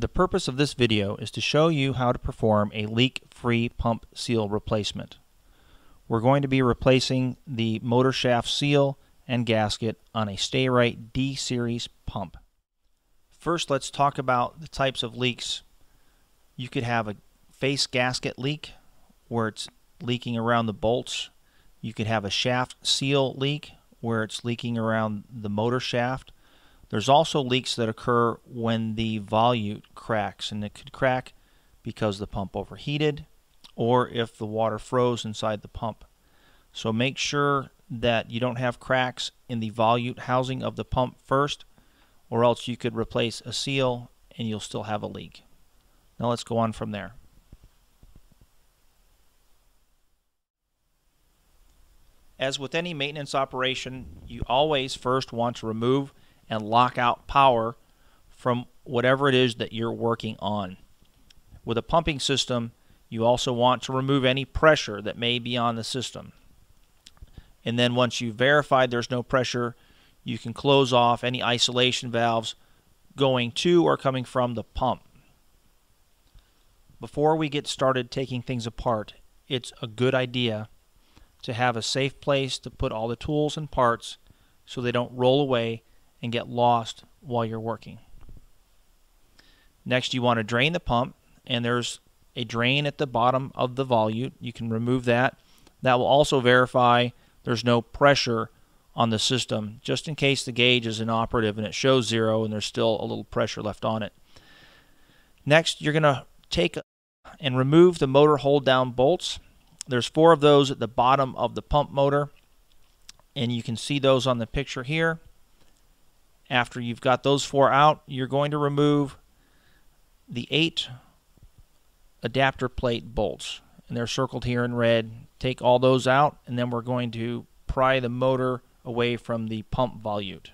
The purpose of this video is to show you how to perform a leak-free pump seal replacement. We're going to be replacing the motor shaft seal and gasket on a Sta-Rite D-Series pump. First, let's talk about the types of leaks. You could have a face gasket leak where it's leaking around the bolts. You could have a shaft seal leak where it's leaking around the motor shaft. There's also leaks that occur when the volute cracks, and it could crack because the pump overheated or if the water froze inside the pump. So make sure that you don't have cracks in the volute housing of the pump first, or else you could replace a seal and you'll still have a leak. Now let's go on from there. As with any maintenance operation, you always first want to remove and lock out power from whatever it is that you're working on. With a pumping system, you also want to remove any pressure that may be on the system. And then once you've verified there's no pressure, you can close off any isolation valves going to or coming from the pump. Before we get started taking things apart, it's a good idea to have a safe place to put all the tools and parts so they don't roll away and get lost while you're working. Next, you want to drain the pump, and there's a drain at the bottom of the volute. You can remove that. That will also verify there's no pressure on the system, just in case the gauge is inoperative and it shows zero and there's still a little pressure left on it. Next, you're going to take and remove the motor hold down bolts. There's four of those at the bottom of the pump motor, and you can see those on the picture here. After you've got those four out, you're going to remove the eight adapter plate bolts. And they're circled here in red. Take all those out, and then we're going to pry the motor away from the pump volute.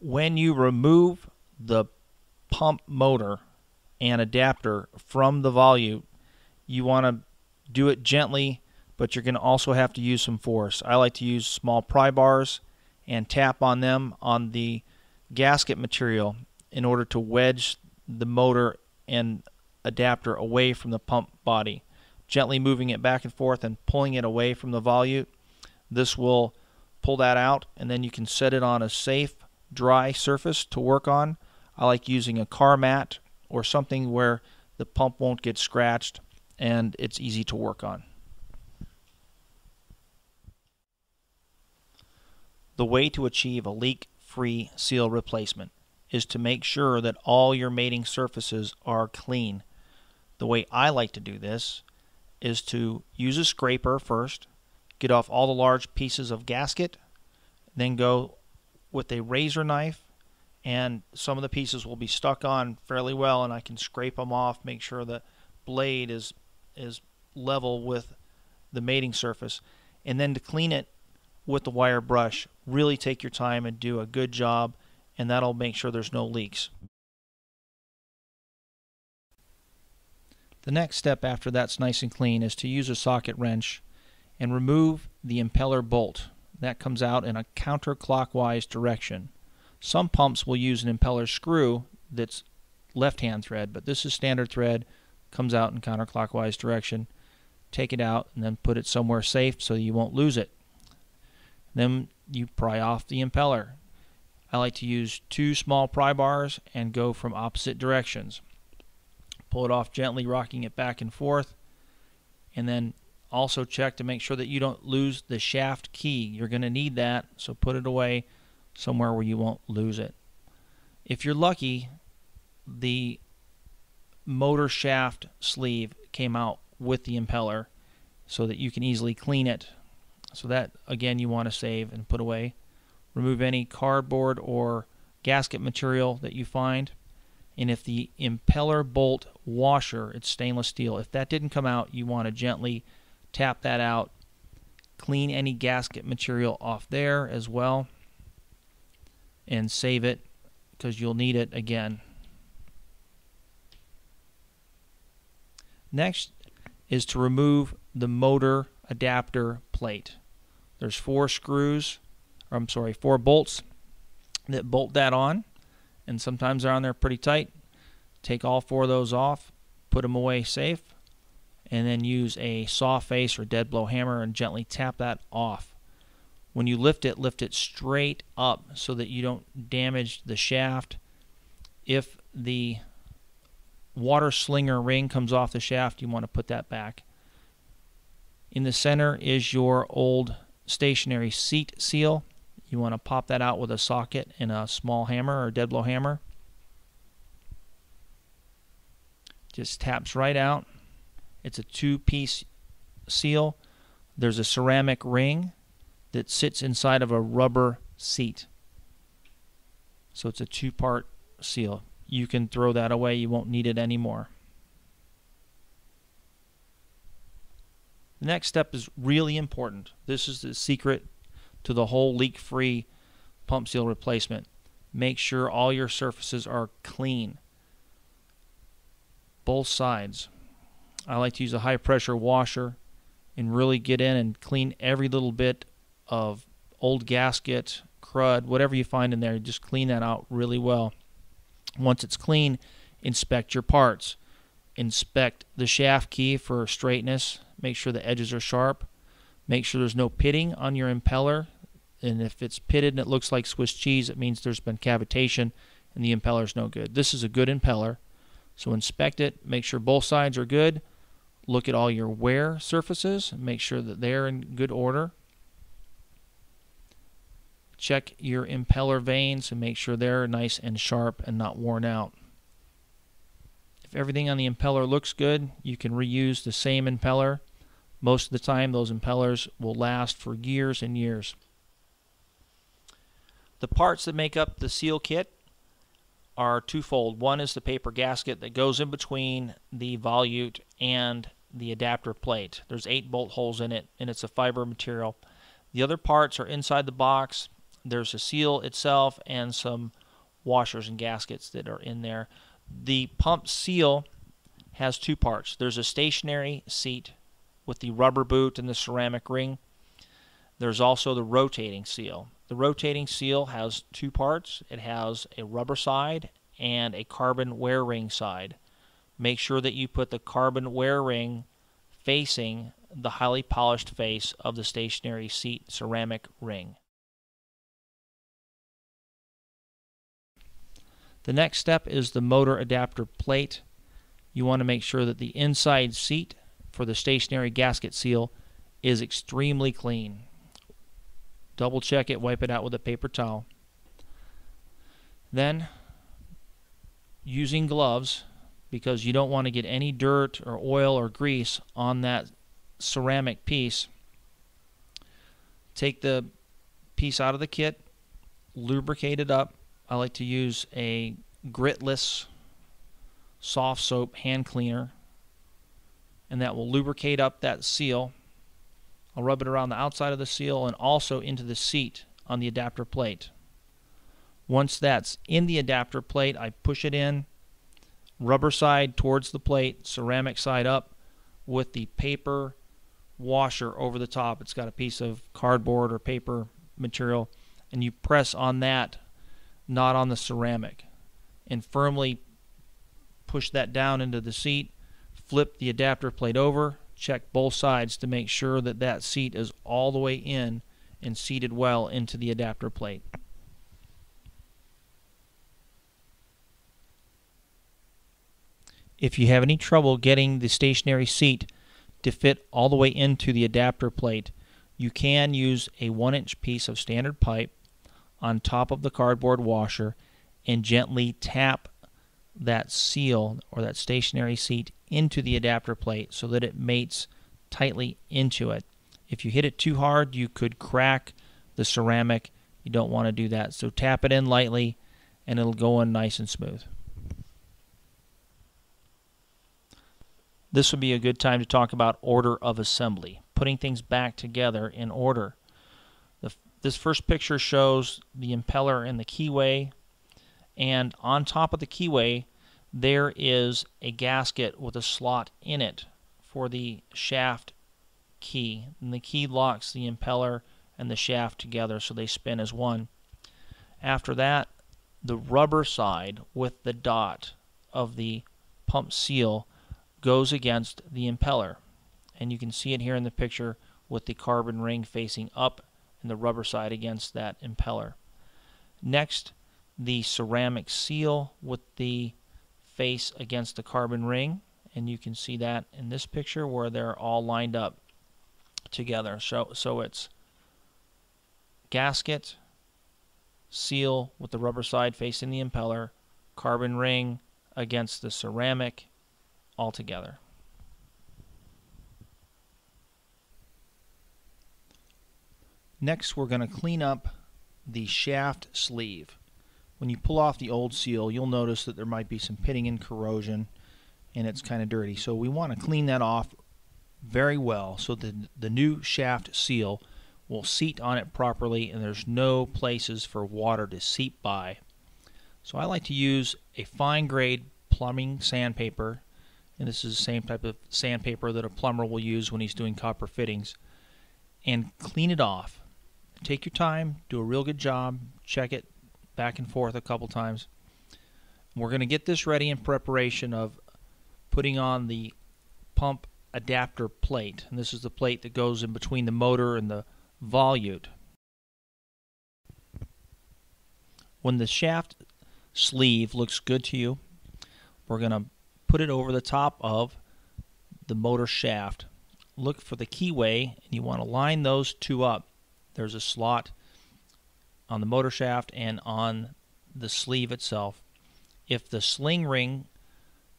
When you remove the pump motor and adapter from the volute, you want to do it gently but you're going to also have to use some force. I like to use small pry bars and tap on them on the gasket material in order to wedge the motor and adapter away from the pump body. Gently moving it back and forth and pulling it away from the volute. This will pull that out and then you can set it on a safe dry surface to work on. I like using a car mat or something where the pump won't get scratched and it's easy to work on. The way to achieve a leak-free seal replacement is to make sure that all your mating surfaces are clean. The way I like to do this is to use a scraper first, get off all the large pieces of gasket, then go with a razor knife and some of the pieces will be stuck on fairly well and I can scrape them off, make sure the blade is is level with the mating surface. And then to clean it with the wire brush. Really take your time and do a good job, and that'll make sure there's no leaks. The next step after that's nice and clean is to use a socket wrench and remove the impeller bolt. That comes out in a counterclockwise direction. Some pumps will use an impeller screw that's left hand thread, but this is standard thread, comes out in counterclockwise direction. Take it out and then put it somewhere safe so you won't lose it. Then you pry off the impeller. I like to use two small pry bars and go from opposite directions. Pull it off gently, rocking it back and forth, and then also check to make sure that you don't lose the shaft key. You're going to need that, so put it away somewhere where you won't lose it. If you're lucky, the motor shaft sleeve came out with the impeller so that you can easily clean it so that again you want to save and put away. Remove any cardboard or gasket material that you find. And if the impeller bolt washer, it's stainless steel, if that didn't come out, you want to gently tap that out. Clean any gasket material off there as well. And save it because you'll need it again. Next is to remove the motor adapter plate. There's four screws, I'm sorry, four bolts that bolt that on. and sometimes they're on there pretty tight. Take all four of those off, put them away safe, and then use a soft face or dead blow hammer and gently tap that off. When you lift it, lift it straight up so that you don't damage the shaft. If the water slinger ring comes off the shaft, you want to put that back. In the center is your old stationary seat seal. You want to pop that out with a socket and a small hammer or dead blow hammer. Just taps right out. It's a two-piece seal. There's a ceramic ring that sits inside of a rubber seat. So it's a two-part seal. You can throw that away. You won't need it anymore. The next step is really important. This is the secret to the whole leak-free pump seal replacement. Make sure all your surfaces are clean. Both sides. I like to use a high pressure washer and really get in and clean every little bit of old gasket, crud, whatever you find in there, just clean that out really well. Once it's clean, inspect your parts. Inspect the shaft key for straightness, make sure the edges are sharp. Make sure there's no pitting on your impeller. And if it's pitted and it looks like Swiss cheese, it means there's been cavitation and the impeller is no good. This is a good impeller. So inspect it, make sure both sides are good. Look at all your wear surfaces, and make sure that they're in good order. Check your impeller vanes and make sure they're nice and sharp and not worn out. If everything on the impeller looks good, you can reuse the same impeller most of the time, those impellers will last for years and years. The parts that make up the seal kit are twofold. One is the paper gasket that goes in between the volute and the adapter plate. There's eight bolt holes in it, and it's a fiber material. The other parts are inside the box. There's a seal itself and some washers and gaskets that are in there. The pump seal has two parts. There's a stationary seat with the rubber boot and the ceramic ring. There's also the rotating seal. The rotating seal has two parts. It has a rubber side and a carbon wear ring side. Make sure that you put the carbon wear ring facing the highly polished face of the stationary seat ceramic ring. The next step is the motor adapter plate. You want to make sure that the inside seat for the stationary gasket seal is extremely clean. Double check it, wipe it out with a paper towel. Then, using gloves, because you don't want to get any dirt or oil or grease on that ceramic piece, take the piece out of the kit, lubricate it up. I like to use a gritless soft soap hand cleaner and that will lubricate up that seal. I'll rub it around the outside of the seal and also into the seat on the adapter plate. Once that's in the adapter plate, I push it in, rubber side towards the plate, ceramic side up, with the paper washer over the top. It's got a piece of cardboard or paper material, and you press on that, not on the ceramic, and firmly push that down into the seat flip the adapter plate over, check both sides to make sure that that seat is all the way in and seated well into the adapter plate. If you have any trouble getting the stationary seat to fit all the way into the adapter plate, you can use a 1 inch piece of standard pipe on top of the cardboard washer and gently tap that seal or that stationary seat into the adapter plate so that it mates tightly into it. If you hit it too hard, you could crack the ceramic. You don't want to do that. So tap it in lightly and it'll go in nice and smooth. This would be a good time to talk about order of assembly, putting things back together in order. The, this first picture shows the impeller and the keyway, and on top of the keyway there is a gasket with a slot in it for the shaft key. And the key locks the impeller and the shaft together so they spin as one. After that, the rubber side with the dot of the pump seal goes against the impeller. And you can see it here in the picture with the carbon ring facing up and the rubber side against that impeller. Next, the ceramic seal with the face against the carbon ring and you can see that in this picture where they're all lined up together. So, so it's gasket, seal with the rubber side facing the impeller, carbon ring against the ceramic all together. Next we're going to clean up the shaft sleeve. When you pull off the old seal you'll notice that there might be some pitting and corrosion and it's kind of dirty. So we want to clean that off very well so that the new shaft seal will seat on it properly and there's no places for water to seep by. So I like to use a fine grade plumbing sandpaper and this is the same type of sandpaper that a plumber will use when he's doing copper fittings and clean it off. Take your time, do a real good job, check it back and forth a couple times. We're going to get this ready in preparation of putting on the pump adapter plate. And this is the plate that goes in between the motor and the volute. When the shaft sleeve looks good to you, we're going to put it over the top of the motor shaft. Look for the keyway and you want to line those two up. There's a slot on the motor shaft and on the sleeve itself. If the sling ring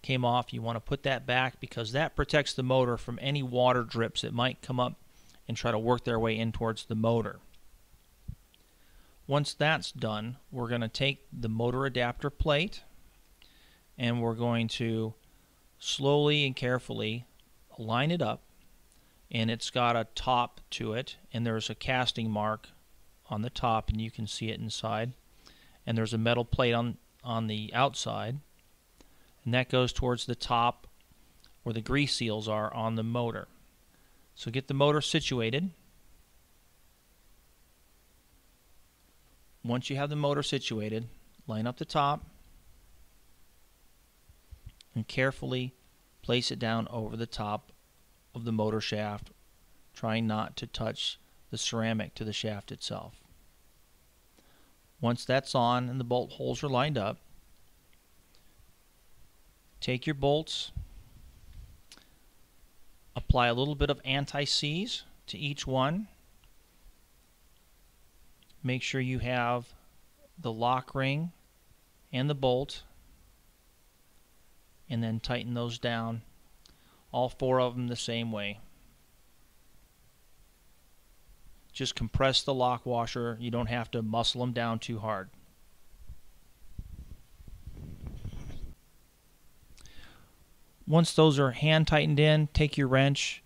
came off, you want to put that back because that protects the motor from any water drips that might come up and try to work their way in towards the motor. Once that's done, we're going to take the motor adapter plate and we're going to slowly and carefully line it up and it's got a top to it and there's a casting mark on the top and you can see it inside and there's a metal plate on on the outside and that goes towards the top where the grease seals are on the motor. So get the motor situated. Once you have the motor situated, line up the top and carefully place it down over the top of the motor shaft, trying not to touch the ceramic to the shaft itself. Once that's on and the bolt holes are lined up, Take your bolts, apply a little bit of anti-seize to each one. Make sure you have the lock ring and the bolt and then tighten those down all four of them the same way just compress the lock washer you don't have to muscle them down too hard Once those are hand tightened in, take your wrench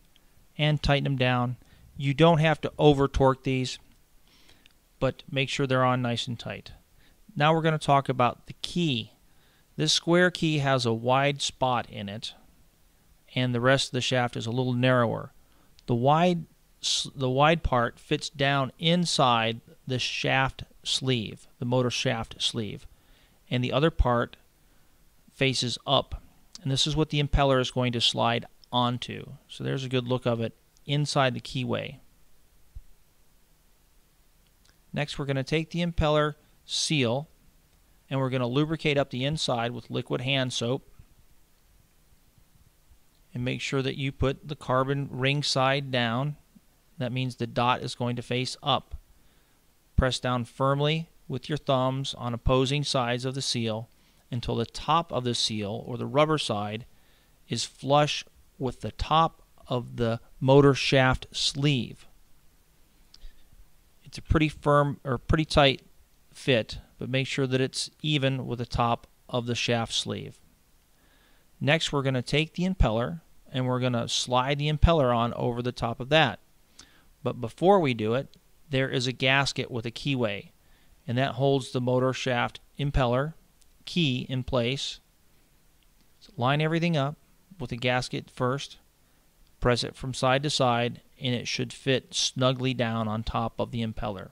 and tighten them down. You don't have to over torque these, but make sure they're on nice and tight. Now we're going to talk about the key. This square key has a wide spot in it, and the rest of the shaft is a little narrower. The wide the wide part fits down inside the shaft sleeve, the motor shaft sleeve, and the other part faces up and this is what the impeller is going to slide onto. So there's a good look of it inside the keyway. Next we're going to take the impeller seal and we're going to lubricate up the inside with liquid hand soap and make sure that you put the carbon ring side down. That means the dot is going to face up. Press down firmly with your thumbs on opposing sides of the seal until the top of the seal or the rubber side is flush with the top of the motor shaft sleeve. It's a pretty firm or pretty tight fit, but make sure that it's even with the top of the shaft sleeve. Next, we're going to take the impeller and we're going to slide the impeller on over the top of that. But before we do it, there is a gasket with a keyway, and that holds the motor shaft impeller key in place. So line everything up with the gasket first. Press it from side to side and it should fit snugly down on top of the impeller.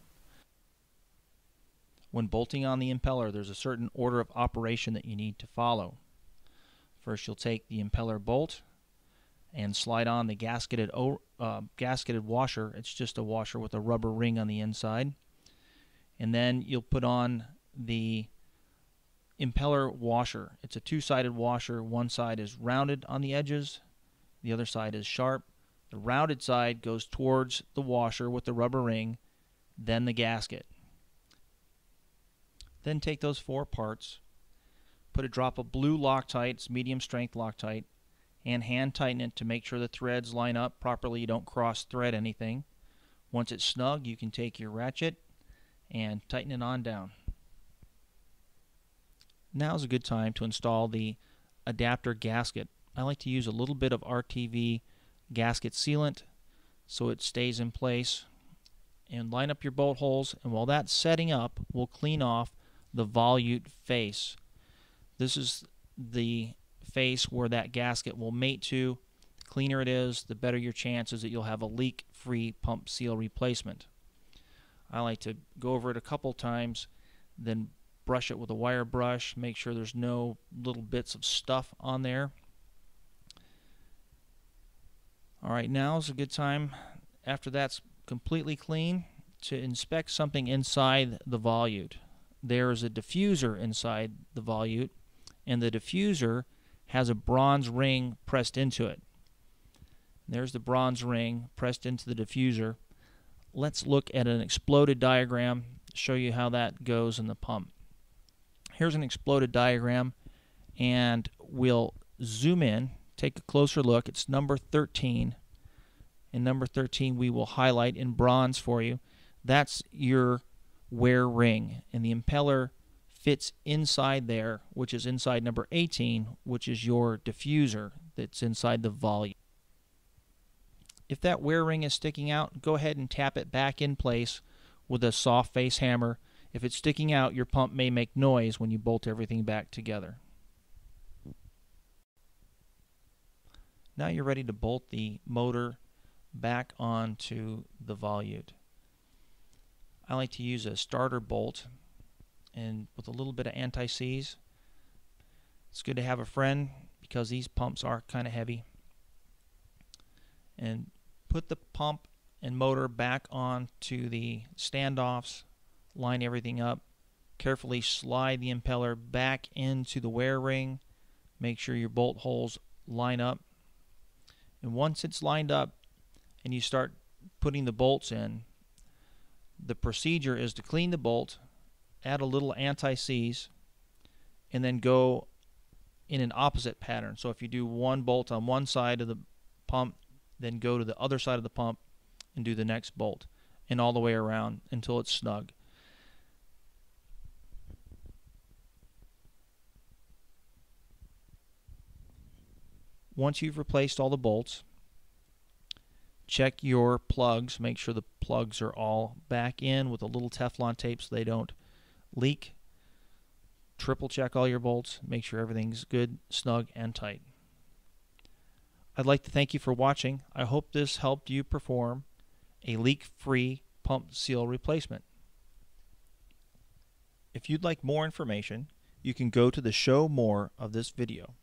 When bolting on the impeller, there's a certain order of operation that you need to follow. First, you'll take the impeller bolt and slide on the gasketed uh, gasketed washer. It's just a washer with a rubber ring on the inside. And then you'll put on the impeller washer. It's a two-sided washer. One side is rounded on the edges, the other side is sharp. The rounded side goes towards the washer with the rubber ring, then the gasket. Then take those four parts, put a drop of blue Loctite, medium strength Loctite, and hand tighten it to make sure the threads line up properly. You don't cross thread anything. Once it's snug, you can take your ratchet and tighten it on down. Now is a good time to install the adapter gasket. I like to use a little bit of RTV gasket sealant so it stays in place and line up your bolt holes and while that's setting up we'll clean off the volute face. This is the face where that gasket will mate to. The cleaner it is, the better your chances that you'll have a leak-free pump seal replacement. I like to go over it a couple times, then brush it with a wire brush, make sure there's no little bits of stuff on there. Alright, now is a good time, after that's completely clean, to inspect something inside the volute there is a diffuser inside the volute, and the diffuser has a bronze ring pressed into it. There's the bronze ring pressed into the diffuser. Let's look at an exploded diagram, show you how that goes in the pump. Here's an exploded diagram, and we'll zoom in, take a closer look. It's number 13. In number 13, we will highlight in bronze for you. That's your wear ring, and the impeller fits inside there, which is inside number 18, which is your diffuser that's inside the volute. If that wear ring is sticking out, go ahead and tap it back in place with a soft face hammer. If it's sticking out, your pump may make noise when you bolt everything back together. Now you're ready to bolt the motor back onto the volute. I like to use a starter bolt and with a little bit of anti-seize. It's good to have a friend because these pumps are kind of heavy. And put the pump and motor back onto the standoffs, line everything up, carefully slide the impeller back into the wear ring, make sure your bolt holes line up. And once it's lined up and you start putting the bolts in, the procedure is to clean the bolt, add a little anti-seize, and then go in an opposite pattern. So if you do one bolt on one side of the pump, then go to the other side of the pump and do the next bolt and all the way around until it's snug. Once you've replaced all the bolts, check your plugs. Make sure the plugs are all back in with a little Teflon tape so they don't leak. Triple check all your bolts. Make sure everything's good, snug, and tight. I'd like to thank you for watching. I hope this helped you perform a leak-free pump seal replacement. If you'd like more information, you can go to the show more of this video.